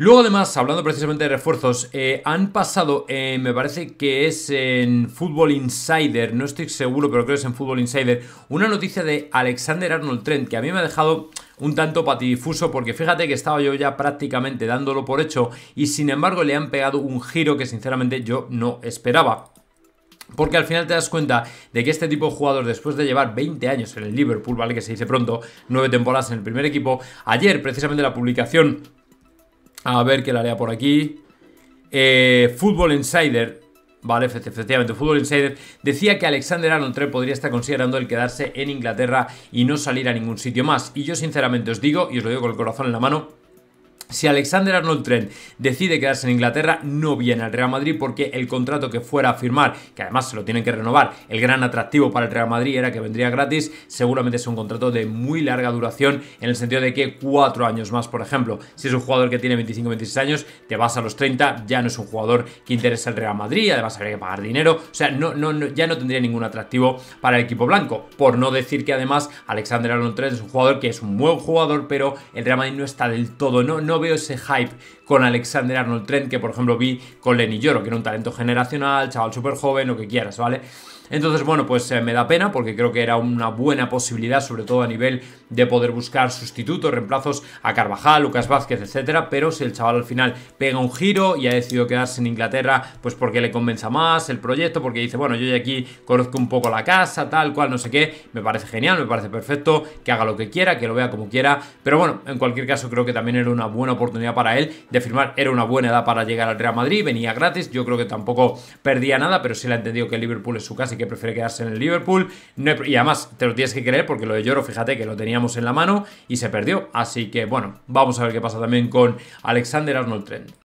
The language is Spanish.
Luego además, hablando precisamente de refuerzos, eh, han pasado, eh, me parece que es en Football Insider, no estoy seguro, pero creo que es en Football Insider, una noticia de Alexander Arnold Trent, que a mí me ha dejado un tanto patidifuso porque fíjate que estaba yo ya prácticamente dándolo por hecho y sin embargo le han pegado un giro que sinceramente yo no esperaba. Porque al final te das cuenta de que este tipo de jugador, después de llevar 20 años en el Liverpool, ¿vale? Que se dice pronto, 9 temporadas en el primer equipo, ayer precisamente la publicación a ver qué la lea por aquí. Eh, Football Insider, vale, efectivamente, Football Insider decía que Alexander Arnold podría estar considerando el quedarse en Inglaterra y no salir a ningún sitio más. Y yo sinceramente os digo, y os lo digo con el corazón en la mano, si Alexander Arnold Trent decide quedarse en Inglaterra, no viene al Real Madrid porque el contrato que fuera a firmar, que además se lo tienen que renovar, el gran atractivo para el Real Madrid era que vendría gratis, seguramente es un contrato de muy larga duración en el sentido de que cuatro años más, por ejemplo. Si es un jugador que tiene 25-26 años, te vas a los 30, ya no es un jugador que interesa al Real Madrid, además habría que pagar dinero, o sea, no, no, ya no tendría ningún atractivo para el equipo blanco. Por no decir que además Alexander Arnold Trent es un jugador que es un buen jugador, pero el Real Madrid no está del todo, no, no veo ese hype con Alexander Arnold Trent que por ejemplo vi con Lenny Lloro, que era un talento generacional, chaval súper joven, lo que quieras, ¿vale? Entonces, bueno, pues eh, me da pena porque creo que era una buena posibilidad, sobre todo a nivel de poder buscar sustitutos, reemplazos a Carvajal, Lucas Vázquez, etcétera. Pero si el chaval al final pega un giro y ha decidido quedarse en Inglaterra, pues porque le convenza más el proyecto, porque dice, bueno, yo ya aquí conozco un poco la casa, tal cual, no sé qué, me parece genial, me parece perfecto, que haga lo que quiera, que lo vea como quiera. Pero bueno, en cualquier caso, creo que también era una buena oportunidad para él de firmar, era una buena edad para llegar al Real Madrid, venía gratis, yo creo que tampoco perdía nada, pero sí le ha entendido que Liverpool es su casa que prefiere quedarse en el Liverpool. y además te lo tienes que creer porque lo de Lloro, fíjate que lo teníamos en la mano y se perdió. Así que bueno, vamos a ver qué pasa también con Alexander Arnold Trent.